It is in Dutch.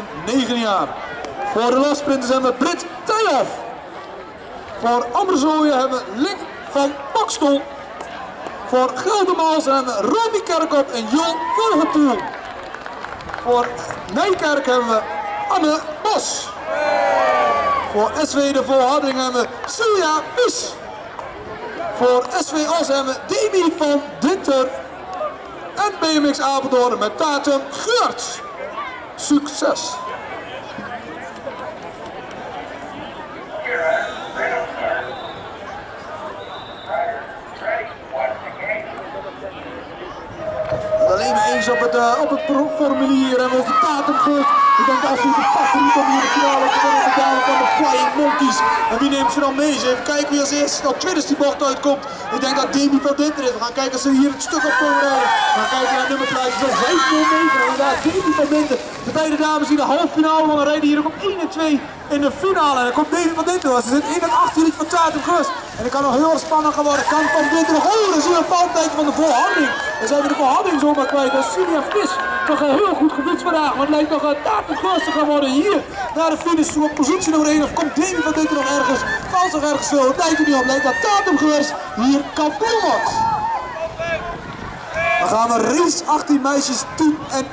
en 9 jaar. Voor de lastprinters hebben we Brit Tijhoff. Voor Amberzooien hebben we Link van Pakstol. Voor Geldermals hebben we Ronnie Kerkop en Jon Vogelpoel. Voor Nijkerk hebben we Anne Bos. Voor SW de Volharding hebben we Silja Vis. Voor SW Os hebben we Demi van Dinter. En BMX Apeldoorn met Tatum Geurts. Succes! Alleen maar eens op het, uh, op het formulier en over datum geurt. Ik denk absoluut de favoriet om hier de finale te van de Flying Monkeys. En wie neemt ze dan mee? Ze even kijken wie als eerste op tweede die bocht uitkomt. Ik denk dat Demi van Dinter is. We gaan kijken of ze hier het stuk op komen rijden. We gaan kijken naar nummer gelijk. Zo 509. Demi van Dinter. De beide dames in de halve finale, want dan rijden hier ook op 1 en 2 in de finale. En dan komt Demi van Dinter. Ze zit in het 18 van Tatum Gus. En het kan nog heel spannend worden. Kan Van Dinter nog... Oh, dan zien we een fouttijdje van de volhouding. Dan zijn we de volhouding zomaar kwijt. Dat is Julia Vis. Toch heel goed gefietst vandaag. Maar het lijkt nog Tatum Gus te gaan worden hier. Naar de finish op positie nummer 1. Of komt Demi van Dinter nog ergens? Valt nog ergens veel. Het lijkt er niet op. Lijkt dat Tatum Gus hier kampioen wordt. Dan gaan we race 18 meisjes 10 en